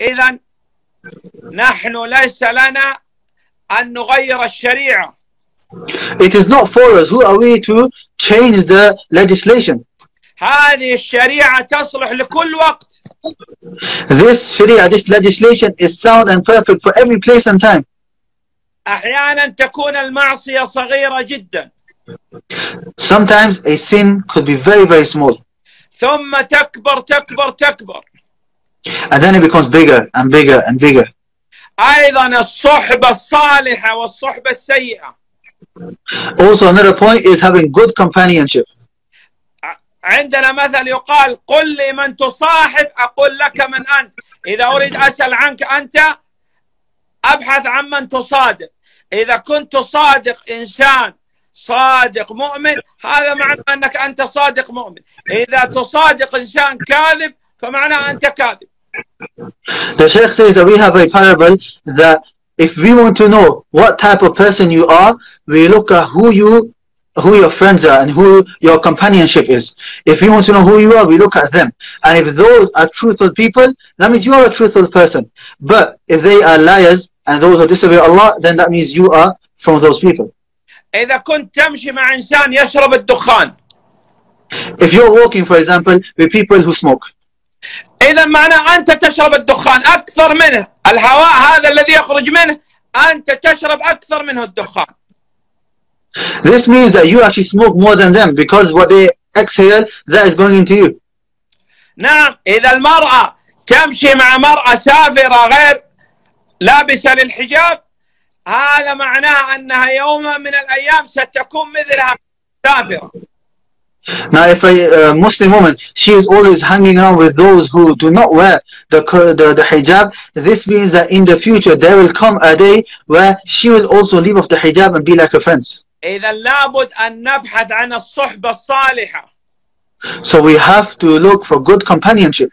إذا نحن ليس لنا أن نغير الشريعة It is not for us. Who are we to change the legislation? هذه الشريعة تصلح لكل وقت This Sharia, this legislation is sound and perfect for every place and time. أحيانا تكون المعصية صغيرة جدا Sometimes a sin could be very, very small. ثم تكبر تكبر تكبر And then it becomes bigger and bigger and bigger. أيضا الصحبة الصالحة والصحبة السيئة. Also, another point is having good companionship. عندنا مثل يقال قل لي من تصاحب أقول لك من أنت. إذا أريد أسأل عنك أنت أبحث عن من تصادق. إذا كنت تصادق إنسان صادق مؤمن هذا معنى أنك أنت صادق مؤمن. إذا تصادق إنسان كاذب فمعناه أنت كاذب. The Sheikh says that we have a parable that if we want to know what type of person you are, we look at who you who your friends are and who your companionship is. If we want to know who you are, we look at them. And if those are truthful people, that means you are a truthful person. But if they are liars and those who disobey Allah, then that means you are from those people. إذا كنت تمشي مع إنسان يشرب الدخان If you're walking, for example, with people who smoke, إذا معناه أنت تشرب الدخان أكثر منه. الهواء هذا الذي يخرج منه أنت تشرب أكثر منه الدخان. This means that you actually smoke more than them because what they exhale, that is going into you. نعم إذا المرأة تمشي مع مرأة سافرة غير لابسة للحجاب هذا معناه أنها يوم من الأيام ستكون مثلها سافرة. Now, if a uh, Muslim woman, she is always hanging around with those who do not wear the, the, the, hijab, this means that in the future there will come a day where she will also leave off the hijab and be like her friends. So we have to look for good companionship.